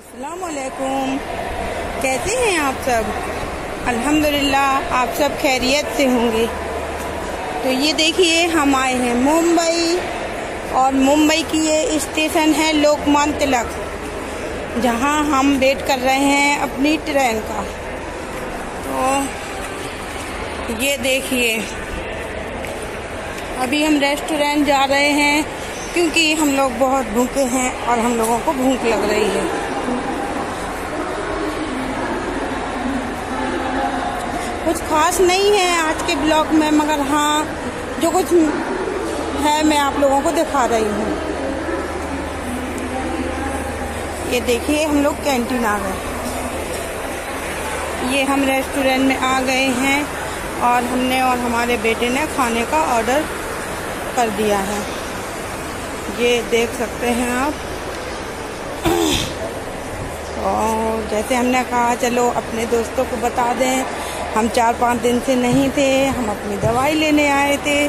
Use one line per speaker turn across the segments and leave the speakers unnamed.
अस्सलाम वालेकुम कैसे हैं आप सब? अल्हम्दुलिल्लाह, आप सब खैरियत से होंगे। तो ये देखिए, हम आए हैं मुंबई, और मुंबई की ये स्टेशन है लोकमान तिलक, जहाँ हम वेट कर रहे हैं अपनी ट्रेन का। तो ये देखिए, अभी हम रेस्टोरेंट जा रहे हैं, क्योंकि हम लोग बहुत भूखे हैं और हम लोगों को भूख लग रही है। कुछ खास नहीं है आज के ब्लॉग में, मगर हाँ जो कुछ है मैं आप लोगों को दिखा रही हूँ। ये देखिए, हम लोग कैंटीन आ गए। ये हम रेस्टोरेंट में आ गए हैं और हमने और हमारे बेटे ने खाने का ऑर्डर कर दिया है। ये देख सकते हैं आप। और जैसे हमने कहा, चलो अपने दोस्तों को बता दें हम चार पाँच दिन से नहीं थे, हम अपनी दवाई लेने आए थे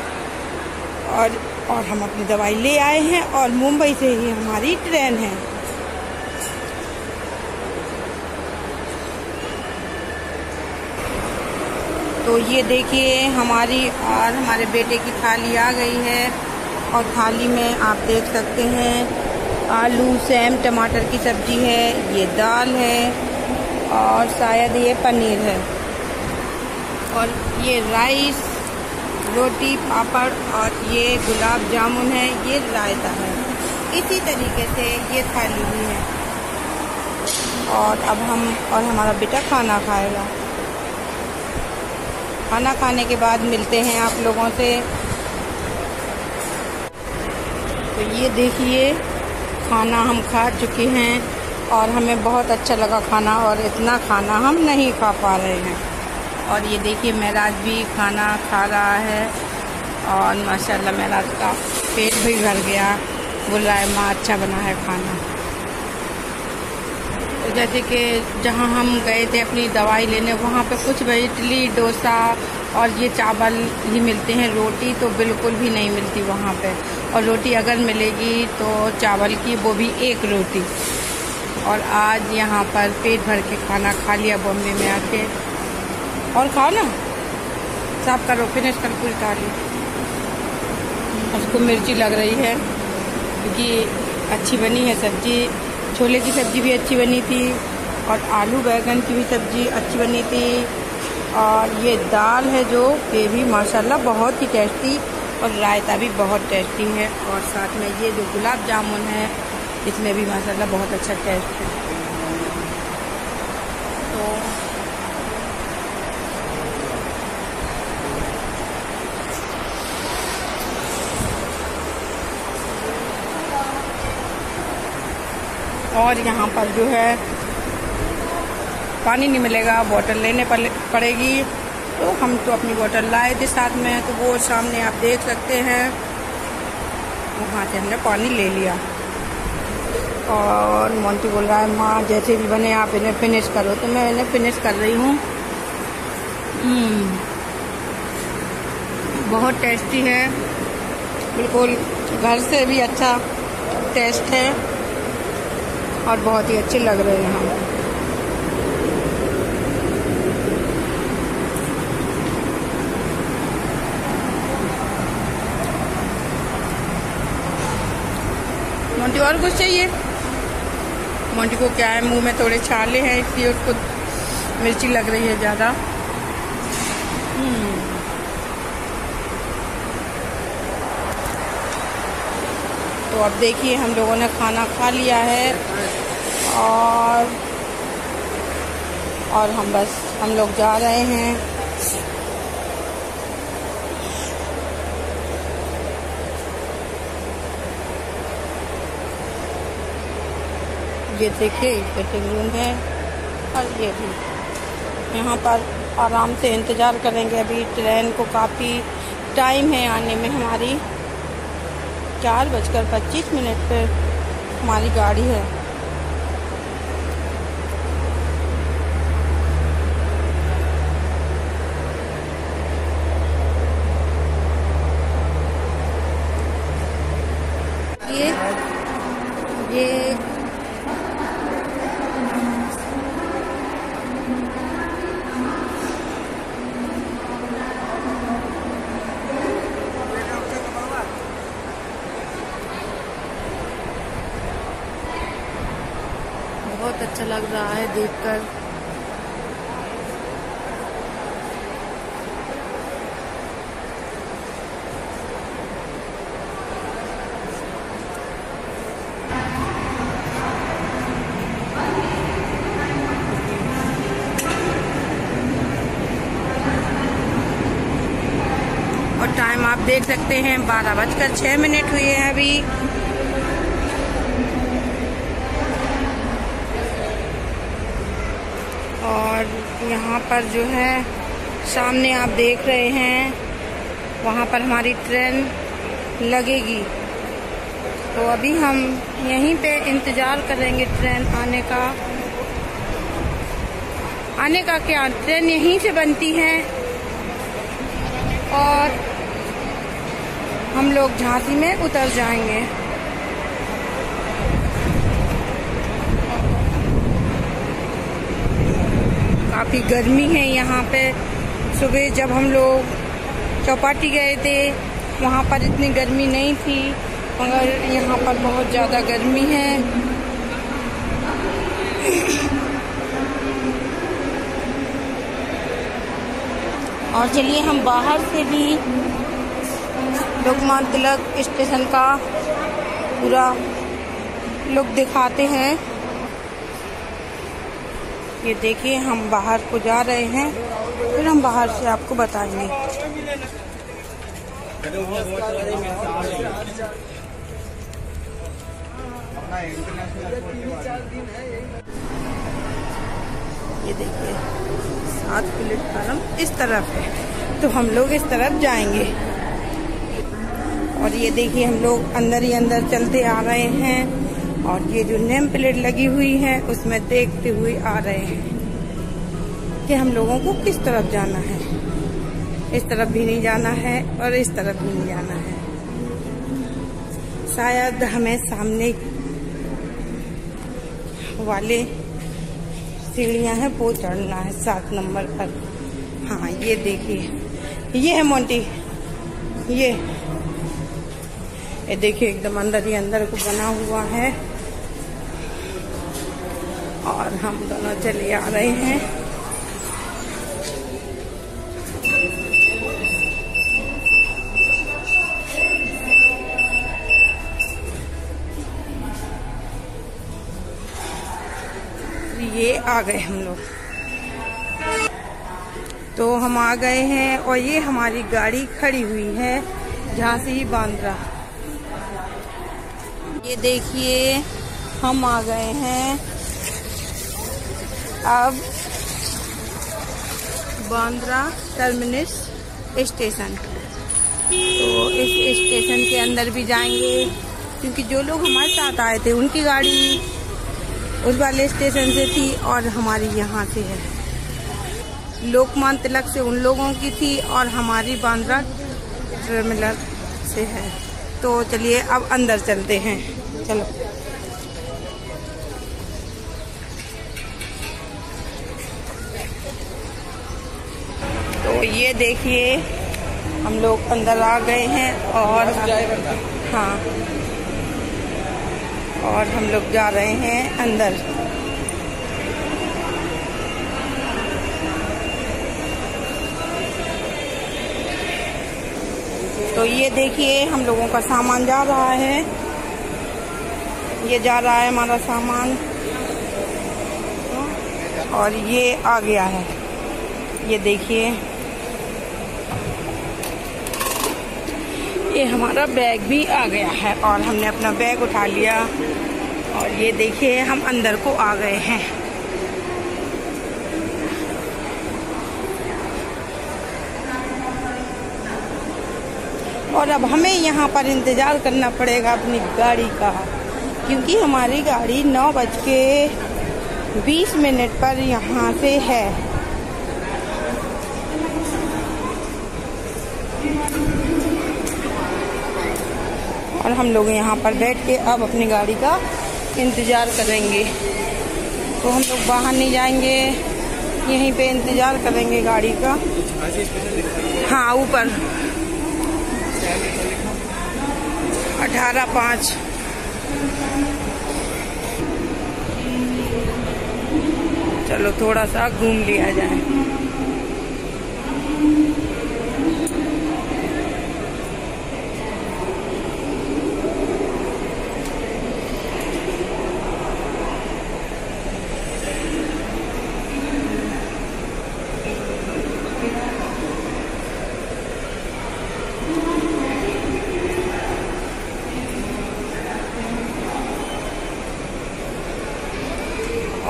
और और हम अपनी दवाई ले आए हैं और मुंबई से ही हमारी ट्रेन है। तो ये देखिए, हमारी और हमारे बेटे की थाली आ गई है और थाली में आप देख सकते हैं, आलू, सेम, टमाटर की सब्ज़ी है, ये दाल है और शायद ये पनीर है। और ये राइस, रोटी, पापड़ और ये गुलाब जामुन है, ये रायता है। इसी तरीके से ये थाली भी है। और अब हम और हमारा बेटा खाना खाएगा। खाना खाने के बाद मिलते हैं आप लोगों से। तो ये देखिए, खाना हम खा चुके हैं और हमें बहुत अच्छा लगा खाना और इतना खाना हम नहीं खा पा रहे हैं। और ये देखिए महराज भी खाना खा रहा है। और माशाल्लाह महराज का पेट भी भर गया। बोल रहा है, माँ अच्छा बना है खाना। तो जैसे कि जहाँ हम गए थे अपनी दवाई लेने, वहाँ पे कुछ भी, इडली, डोसा और ये चावल ही मिलते हैं। रोटी तो बिल्कुल भी नहीं मिलती वहाँ पे। और रोटी अगर मिलेगी तो चावल की, वो भी एक रोटी। और आज यहाँ पर पेट भर के खाना खा लिया बॉम्बे में आके। और खाओ ना। साफ़ करो फिनिश कर पूरी थाली उसको मिर्ची लग रही है, क्योंकि अच्छी बनी है सब्ज़ी। छोले की सब्ज़ी भी अच्छी बनी थी, और आलू बैगन की भी सब्ज़ी अच्छी बनी थी। और ये दाल है जो ये भी माशाल्लाह बहुत ही टेस्टी, और रायता भी बहुत टेस्टी है। और साथ में ये जो गुलाब जामुन है, इसमें भी माशाल्लाह बहुत अच्छा टेस्ट है। तो और यहाँ पर जो है पानी नहीं मिलेगा बोतल लेने पड़ेगी। तो हम तो अपनी बोतल लाए थे साथ में तो वो सामने आप देख सकते हैं। वहाँ से हमने पानी ले लिया। और मोन्टी बोल रहा है, माँ, जैसे भी बने आप इन्हें फिनिश करो। तो मैं इन्हें फिनिश कर रही हूँ। बहुत टेस्टी है। बिल्कुल घर से भी अच्छा टेस्ट है। और बहुत ही अच्छे लग रहे हैं हम। मोंटी, और कुछ चाहिए? मोंटी को क्या है? मुँह में थोड़े छाले हैं, इसलिए उसको मिर्ची लग रही है ज़्यादा। अब देखिए हम लोगों ने खाना खा लिया है। और और हम बस, हम लोग जा रहे हैं। ये देखिए वेटिंग रूम है। और ये भी। यहाँ पर आराम से इंतज़ार करेंगे। अभी ट्रेन को काफ़ी टाइम है आने में हमारी। चार बजकर पच्चीस मिनट पर हमारी गाड़ी है ये ये बहुत अच्छा लग रहा है देखकर। और टाइम आप देख सकते हैं, बारह बजकर छः मिनट हुए हैं अभी और यहाँ पर जो है, सामने आप देख रहे हैं, वहाँ पर हमारी ट्रेन लगेगी। तो अभी हम यहीं पे इंतज़ार करेंगे ट्रेन आने का। आने का क्या? ट्रेन यहीं से बनती है। और हम लोग झांसी में उतर जाएँगे। काफ़ी गर्मी है यहाँ पे। सुबह जब हम लोग चौपाटी गए थे, वहाँ पर इतनी गर्मी नहीं थी, मगर यहाँ पर बहुत ज़्यादा गर्मी है। और चलिए हम बाहर से भी लोकमान तिलक स्टेशन का पूरा लुक दिखाते हैं। ये देखिए, हम बाहर को जा रहे हैं। फिर हम बाहर से आपको बताएँगे। ये देखिए, सात प्लेटफार्म इस तरफ़ है। तो हम लोग इस तरफ़ जाएँगे। और ये देखिए, हम लोग अंदर ही अंदर चलते आ रहे हैं। और ये जो नेम प्लेट लगी हुई है, उसमें देखते हुए आ रहे हैं कि हम लोगों को किस तरफ़ जाना है। इस तरफ़ भी नहीं जाना है और इस तरफ़ भी नहीं जाना है। शायद हमें सामने वाले सीढ़ियाँ हैं, वो चढ़ना है सात नंबर पर। हाँ ये देखिए। ये है मोंटी। ये। ये देखिए, एकदम अंदर ही अंदर को बना हुआ है। और हम दोनों चले आ रहे हैं। ये आ गए हम लोग। तो हम आ गए हैं और ये हमारी गाड़ी खड़ी हुई है झांसी बांद्रा। ये देखिए, हम आ गए हैं। अब बांद्रा टर्मिनस स्टेशन। तो इस स्टेशन के अंदर भी जाएँगे, क्योंकि जो लोग हमारे साथ आए थे, उनकी गाड़ी उस वाले स्टेशन से थी और हमारी यहाँ से है। लोकमान तिलक से उन लोगों की थी और हमारी बांद्रा टर्मिनल से है। तो चलिए अब अंदर चलते हैं। चलो। ये देखिए हम लोग अंदर आ गए हैं और हाँ। और हम लोग जा रहे हैं अंदर। तो ये देखिए हम लोगों का सामान जा रहा है। ये जा रहा है हमारा सामान। और ये आ गया है। ये देखिए। ये हमारा बैग भी आ गया है और हमने अपना बैग उठा लिया। और ये देखिए, हम अंदर को आ गए हैं। और अब हमें यहाँ पर इंतज़ार करना पड़ेगा अपनी गाड़ी का, क्योंकि हमारी गाड़ी नौ बज के बीस मिनट पर यहाँ से है। और हम लोग यहाँ पर बैठ के अब अपनी गाड़ी का इंतज़ार करेंगे। तो हम लोग बाहर नहीं जाएँगे, यहीं पे इंतज़ार करेंगे गाड़ी का। हाँ ऊपर। अठारह पाँच। चलो, थोड़ा सा घूम लिया जाए।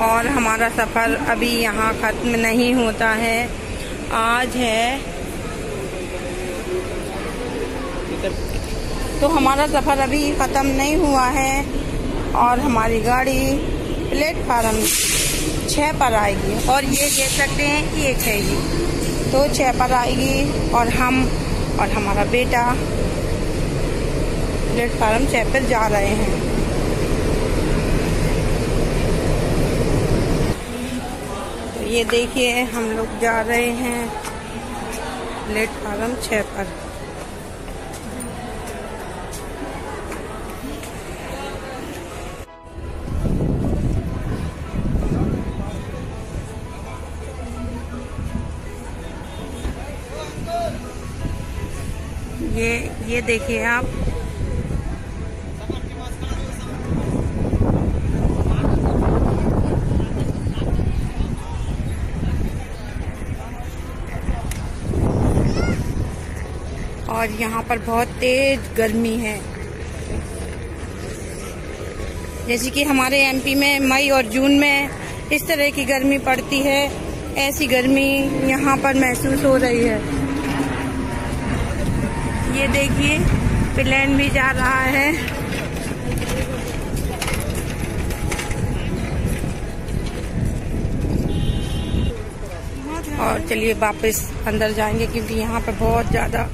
और हमारा सफ़र अभी यहाँ ख़त्म नहीं होता है। आज है। तो हमारा सफ़र अभी ख़त्म नहीं हुआ है और हमारी गाड़ी प्लेटफार्म छः पर आएगी। और ये देख सकते हैं एक है ये। तो छः पर आएगी और हम और हमारा बेटा प्लेटफार्म छः पर जा रहे हैं। देखिए हम लोग जा रहे हैं प्लेटफार्म छः पर। ये ये देखिए आप। और यहाँ पर बहुत तेज गर्मी है। जैसे कि हमारे एमपी में मई और जून में इस तरह की गर्मी पड़ती है। ऐसी गर्मी यहाँ पर महसूस हो रही है। ये देखिए, प्लेन भी जा रहा है। और चलिए वापस अंदर जाएँगे क्योंकि यहाँ पर बहुत ज़्यादा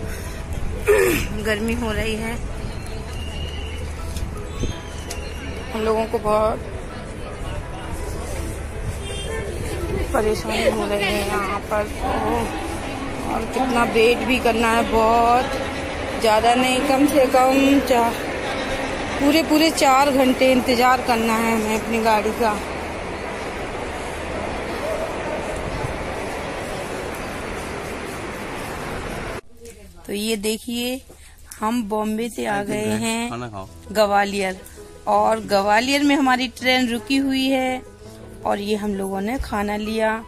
गर्मी हो रही है। हम लोगों को बहुत परेशानी हो रही है यहाँ पर। और कितना वेट भी करना है बहुत। ज़्यादा नहीं, कम से कम चार पूरे पूरे चार घंटे इंतज़ार करना है हमें अपनी गाड़ी का। तो ये देखिए हम बॉम्बे से आ गए हैं ग्वालियर। और ग्वालियर में हमारी ट्रेन रुकी हुई है और ये हम लोगों ने खाना लिया।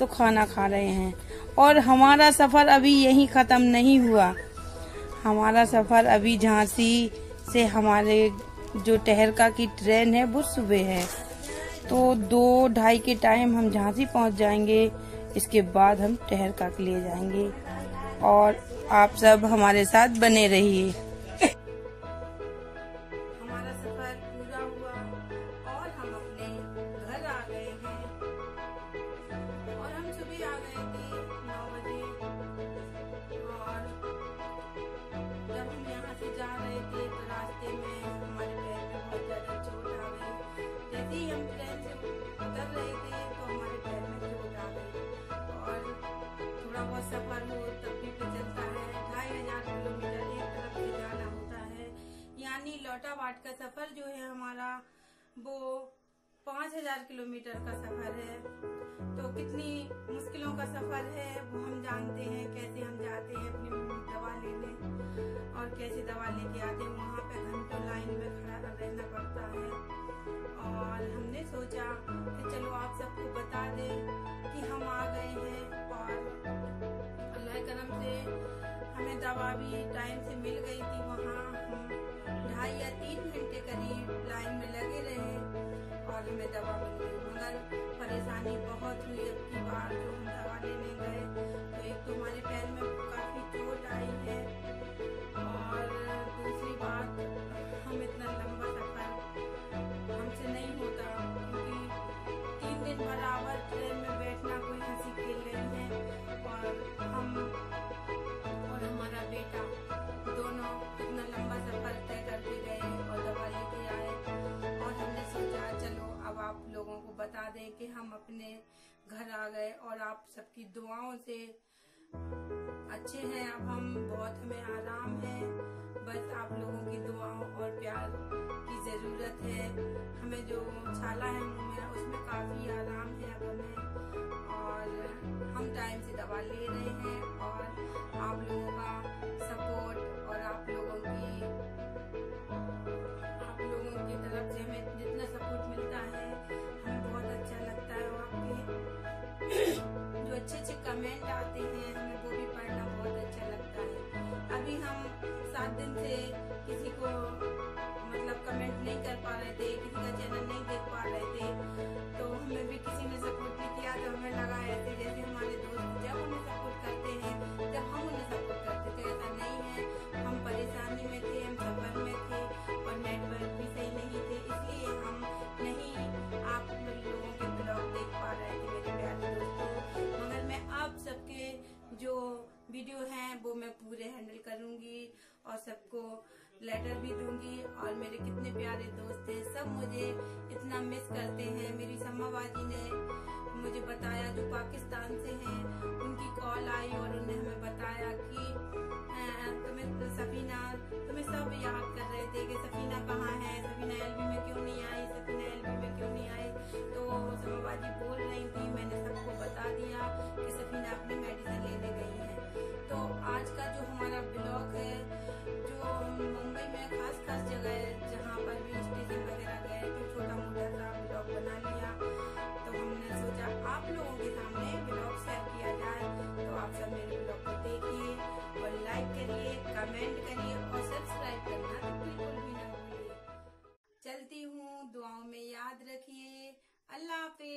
तो खाना खा रहे हैं। और हमारा सफ़र अभी यहीं खत्म नहीं हुआ। हमारा सफ़र अभी झांसी से हमारे जो टहरका की ट्रेन है वो सुबह है। तो दो ढाई के टाइम हम झांसी पहुँच जाएँगे। इसके बाद हम टहरका के लिए जाएँगे। और आप सब हमारे साथ बने रहिए। लौटा बाट का सफ़र जो है हमारा, वो पाँच हज़ार किलोमीटर का सफ़र है। तो कितनी मुश्किलों का सफ़र है, वो हम जानते हैं, कैसे हम जाते हैं, अपनी दवा लेने और कैसे दवा लेके आते हैं। वहाँ पे घंटों लाइन में खड़ा रहना पड़ता है। और हमने सोचा कि चलो आप सबको बता दें कि हम आ गए हैं और अल्लाह करम से हमें दवा भी टाइम से मिल गई थी वहाँ। बता दें कि हम अपने घर आ गए और आप सबकी दुआओं से अच्छे हैं। अब हम बहुत हमें आराम है। बस आप लोगों की दुआओं और प्यार की ज़रूरत है। हमें जो छाला है मुँह में उसमें काफ़ी आराम है अब हमें। और हम टाइम से दवा ले रहे हैं और आप लोगों का सपोर्ट और आप लोगों की सबको लेटर भी दूँगी और मेरे कितने प्यारे दोस्त हैं। सब मुझे इतना मिस करते हैं। मेरी सम्माबाजी ने मुझे बताया जो पाकिस्तान से हैं। उनकी कॉल आई और उन्हें हमें बताया कि तुम्हें सफीना, तुम्हें सब याद कर रहे थे कि सफीना कहाँ है? सफीना एलबी में क्यों नहीं आई? सफीना एलबी में क्यों नहीं आई? तो सम्माबाजी बोल रही थी। मैंने सबको बता कमेंट करिए और सब्सक्राइब करना तो बिल्कुल भी ना भूलिए। चलती हूँ दुआओं में याद रखिए। अल्लाह हाफि